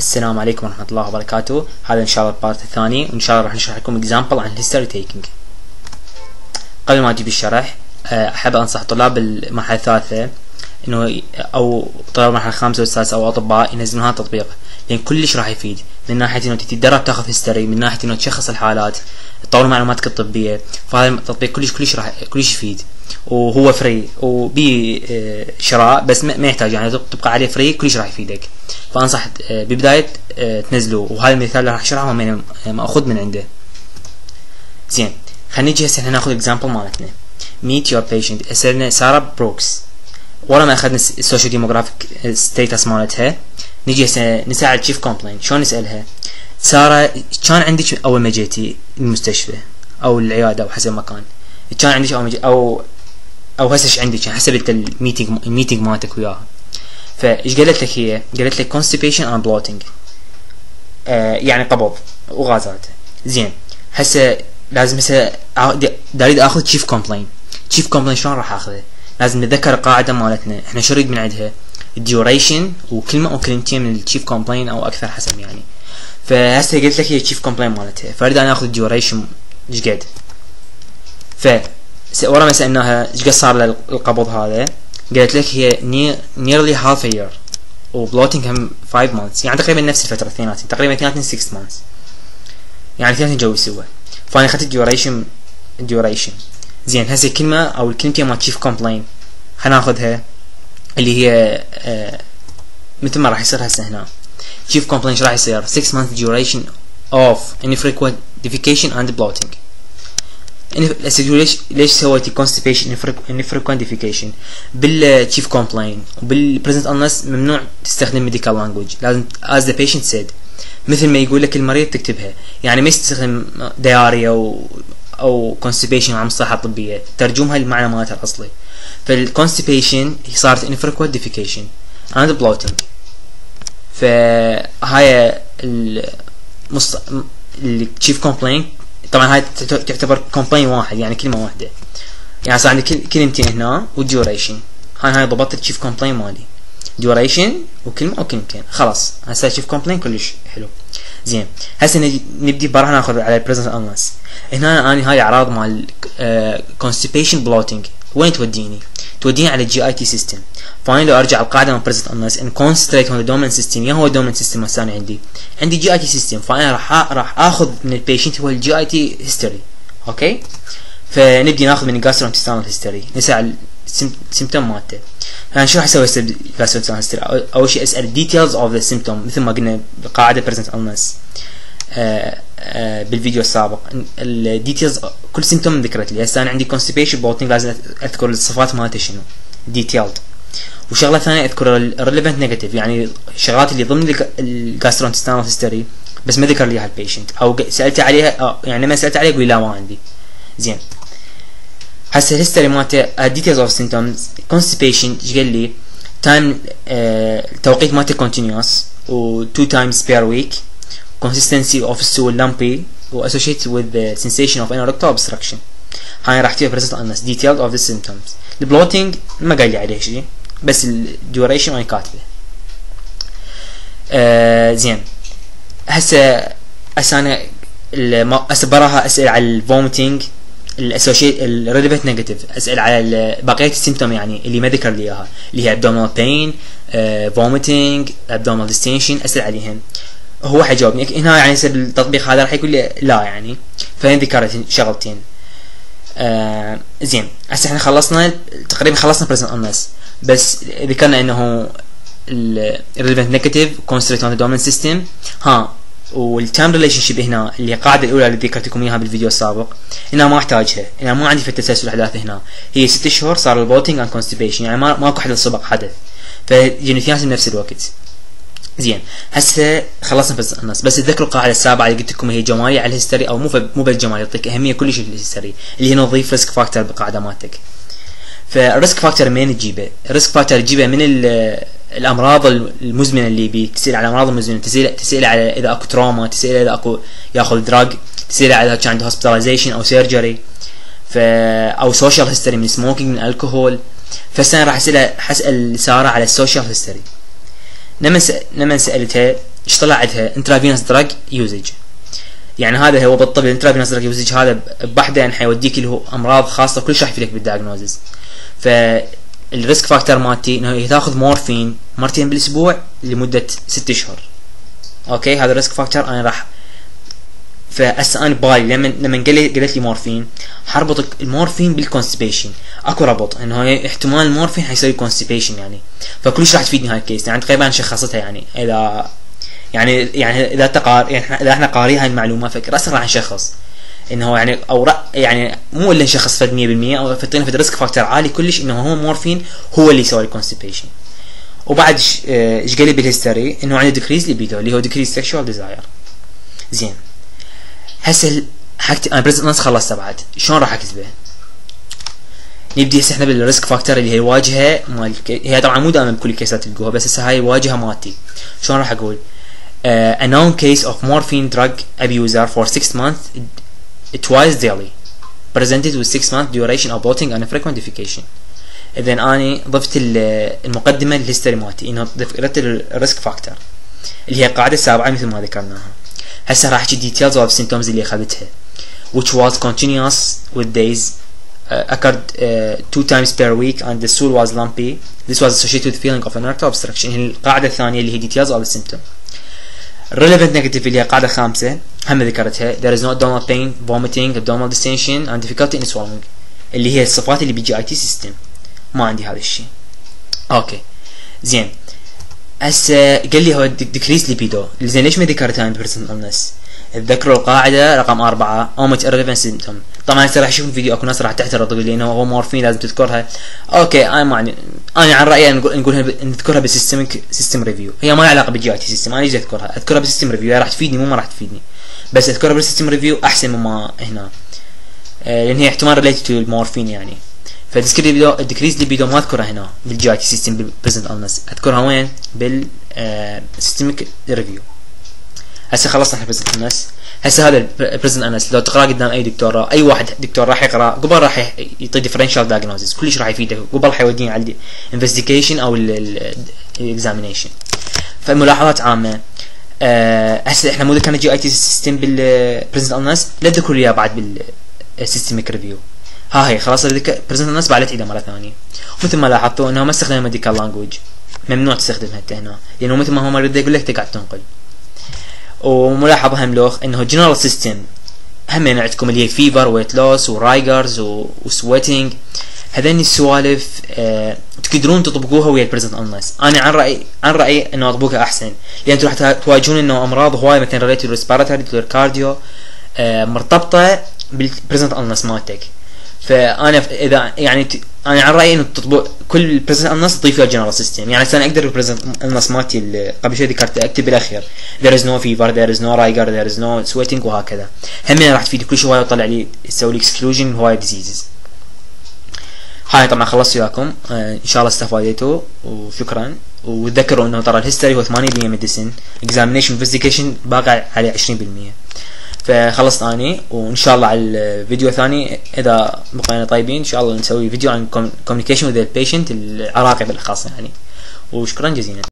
السلام عليكم ورحمة الله وبركاته. هذا إن شاء الله ال part الثاني وإن شاء الله راح نشرح لكم example عن history taking. قبل ما أجيب الشرح آه، أحب أنصح طلاب المرحلة الثالثة إنه أو طلاب المرحلة الخامسة والسادسة أو أطباء ينزلون هذا التطبيق. لأن كلش راح يفيد. من ناحية إنه تتدرب تاخذ history من ناحية إنه تشخص الحالات تطور معلوماتك الطبية. فهذا التطبيق كلش كلش راح كلش يفيد. وهو free وبي آه، شراء بس ما يحتاج. يعني تبقى عليه free كلش راح يفيدك. فأنصح آه، ببداية آه، تنزلوه. وهذا المثال اللي راح أشرحه من ماخذ من عنده. زين. خلينا نجي هسه ناخذ example مالتنا. Meet your patient. أسألنا سارة بروكس. ورا ما اخذنا ال social demographic status مالتها نجي نسأل عال chief complaint شلون نسالها سارة كان عندك أول ما جيتي المستشفى أو العيادة أو حسب ما كان عندك أو أو أو هسه إيش عندك؟ يعني حسب أنت ال meeting ال meeting مالتك وياها. فإيش قالت لك هي؟ قالت لك constipation and bloating. آه يعني قبض وغازات. زين. هسه لازم هسه اريد آخذ chief complaint chief complaint شلون راح آخذه؟ لازم نتذكر القاعدة مالتنا. إحنا شو نريد من عندها؟ ال duration وكلمة أو كلمتين من ال chief complaint أو أكثر حسب يعني. فهسه قلت لك هي chief complaint مالتها. فأريد أنا آخذ ال duration إيش قد؟ ف ورا ما سألناها إيش قد صار للقبض هذا؟ قالت لك هي half a year. و bloating هم 5 months. يعني تقريبا نفس الفترة اثنيناتهم تقريبا اثنيناتهم 6 months. يعني اثنيناتهم جو سوا فأنا أخذت ال duration ال duration زين هسه الكلمة أو الكلمتين مال chief complaint حناخذها اللي هي آه مثل ما راح يصير هسه هنا؟ chief complaint راح يصير؟ 6 months duration of infrequent defecation and bloating ليش ليش سويتي constipation infrequent defecation بالchief complaint وبالpresent illness ممنوع تستخدم medical language. لازم as the patient said. مثل ما يقول لك المريض تكتبها. يعني ما يستخدم diarrhea أو constipation مع مصطلحات طبية. ترجمها المعنى مالتها الاصلي فالconstipation صارت infrequent defecation and bloating. فهاي المصط... الchief complaint طبعا هاي تعتبر complaint واحد يعني كلمة واحدة. يعني صار عندي كلمتين هنا وال duration هاي هاي ضبطت chief complaint مالي. duration وكلمه أو كلمتين. خلاص. هسه تشيف كومبلين كلش حلو. زين. هسه نبدي براح ناخذ على ال present illness هنا أنا هاي أعراض مال constipation bloating وين توديني؟ توديني على ال GIT system فانا لو أرجع القاعدة من present illness ان concentrate on the main system يا هو the main system الثاني عندي. عندي GIT system فأنا راح راح آخذ من ال patient هو ال GIT history okay؟ فنبدي ناخذ من ال gastrointestinal history نسأل ال symptom مالته. يعني شو راح أسوي بال gastrointestinal history أول شيء أسأل details of the symptom مثل ما قلنا بقاعدة present illness بالفيديو السابق. ال details كل symptom ذكرت لي. هسه أنا عندي constipation bloating لازم أذكر الصفات مالته شنو. detailed وشغلة ثانية أذكر ال relevant negative يعني الشغلات اللي ضمن ال gastrointestinal history بس ما ذكر لي اياها ال patient أو سألت عليها أو يعني لما سألت عليها يقول لا ما عندي. زين. هسه ال history مالته details of symptoms constipation إيش قال لي time التوقيت مالته continuous و 2 times per week consistency of stool lumpy و associated with the sensation of anorectal obstruction. هاي راح تجي present illness detailed of the symptoms. ال bloating ما قال لي عليه شيء بس ال duration أنا كاتبه آه زين. هسه هسه أنا هسه وراها اسال على ال vomiting ال associate ال relevant negative أسأل على بقية ال symptom يعني اللي ما ذكر لي إياها اللي هي abdominal pain vomiting abdominal distension أسأل عليهم. هو حيجاوبني. هنا يعني التطبيق هذا راح يقول لي لا يعني. فهنا ذكرت شغلتين. آه زين. هسه إحنا خلصنا تقريبا خلصنا present illness بس ذكرنا إنه ال relevant negative concentrate on the main system ها وال time relationship هنا اللي القاعده الأولى اللي ذكرت لكم إياها بالفيديو السابق هنا ما أحتاجها هنا ما عندي في التسلسل الأحداث هنا. هي ست شهور صار ال bloating and constipation يعني ما ماكو حدث. سبق حدث فيجيني بنفس الوقت. زين. هسه خلصنا present illness. بس تذكروا القاعدة السابعة اللي قلت لكم هي جماليه على ال history أو مو مو بالجمال يعطيك أهمية كلش لل history اللي هي نضيف risk factor بالقاعده مالتك. فال risk factor منين تجيبه؟ ال risk factor تجيبه من الأمراض المزمنة اللي بي تسال على الأمراض المزمنة تسال تسال على إذا أكو trauma تسال إذا أكو يأخذ drug تسال على إذا كان عنده hospitalization أو surgery ف أو social history من smoking من الكحول فهسه راح أسألها حسال سارة على ال social history لما لما سألتها إيش طلع عندها intravenous drug usage يعني هذا هو بالطب ال intravenous drug usage هذا بوحده يعني حيوديك اللي هو أمراض خاصة كلش راح يفيدك بال diagnosis فال risk factor مالتي إنه هي تاخذ مورفين مرتين بالأسبوع لمدة ست أشهر. okay؟ هذا ال risk factor أنا راح فهسه أنا ببالي لما لما قالت لي مورفين حربط المورفين بال constipation أكو ربط. إنه احتمال المورفين حيسوي constipation يعني. فكلش راح تفيدني هاي ال case يعني تقريبا شخصتها يعني. اذا يعني يعني إذا تقار يعني إذا إحنا قارين هاي المعلومة فراسا راح نشخص إنه هو يعني أو يعني مو إلا نشخص فد 100% أو فدنا فد risk factor عالي كلش إنه هو مورفين هو اللي يسوي ال constipation وبعد إيش قال لي بال history إنه عنده decrease libido اللي هو decrease sexual desire زين. هسه حكتي أنا present illness خلصت بعد. شلون راح اكتبه نبدي هسه إحنا بال risk factor اللي هي الواجهه مال هي طبعا مو دائما بكل ال caseات تلقوها بس هسه هاي الواجهه مالتي. شلون راح أقول؟ uh, a known case of morphine drug abuser for 6 months twice daily presented with 6 month duration of bloating and frequent defecation اذا اني ضفت المقدمه للهيستوري مالتي انه ضفت الريسك فاكتور اللي هي القاعده السابعه مثل ما ذكرناها هسه راح أجي details of symptoms اللي اخذتها which was continuous with days uh, occurred uh, two times per week and the stool was lumpy this was associated with feeling of an erectile obstruction هي القاعده الثانية اللي هي details of the relevant negative اللي هي قاعدة خامسة هم ذكرتها. There is no abdominal pain vomiting abdominal distension and difficulty in swallowing. اللي هي الصفات اللي بال GIT system ما عندي هذا الشيء. okay زين. هسه قال لي هو decrease libido زين ليش ما ذكرتها عند present illness تذكروا القاعدة رقم أربعة. اومت irrelevant symptom طبعا هسه راح أشوف فيديو أكو ناس راح تعترض تقول لي إنه هو مورفين لازم تذكرها. okay أنا ما أنا عن رأيي نقول نقولها نذكرها بال systemic system review هي ما لها علاقة بال GIT system أنا ليش أذكرها. أذكرها بال system review راح تفيدني مو ما راح تفيدني. بس أذكرها بال system review أحسن مما هنا. آه لأن هي احتمال related to المورفين يعني. ف decrease libido ما أذكرها هنا بال GIT system بال present أذكرها وين؟ بال systemic review هسه خلصنا إحنا present illness هسه هذا ال present illness لو تقرأ قدام أي دكتور أي واحد دكتور راح يقرأ قبل راح يعطي differential diagnosis كلش راح يفيدك قبل حيوديني على ال investigation أو ال examination فملاحظات عامة. أه هسه إحنا مو ذكرنا GIT system بال present illness لا تذكر إياه بعد بال systemic review ها هي خلاص present illness بعد تعيدها مرة ثانية. مثل ما لاحظتوا انه ما استخدم medical language ممنوع تستخدمها انت هنا لأنه مثل ما هو مريض يقول لك تقعد تنقل. وملاحظة هم لوخ إنه general system هم عندكم اللي هي fever weight loss و rigors و sweating هذين السوالف أه تقدرون تطبقوها ويا ال present illness أنا عن رايي عن رأيي إنه أطبقها أحسن. لأن راح تواجهون إنه أمراض هواي مثلا related respiratory cardio مرتبطة بال present illness مالتك. فأنا إذا يعني أنا عن رأيي إنه تطبق كل present illness تضيف له general system يعني أنا أقدر ال present illness مالتي قبل شوي ذكرت أكتب بالأخير. There is no fever there is no rigor there is no sweating وهكذا. هم راح تفيد كل شوية ويطلع لي يسوي لي exclusion هواي diseases هاي طبعا خلصت وياكم. آه إن شاء الله استفاديتوا وشكرا. وتذكروا إنه ترى ال history هو 80% medicine examination investigation باقي عليه 20% فخلصت اني وإن شاء الله على الفيديو الثاني إذا بقينا طيبين إن شاء الله نسوي فيديو عن communication with ال patient العراقي بالأخص يعني. وشكرا جزيلا.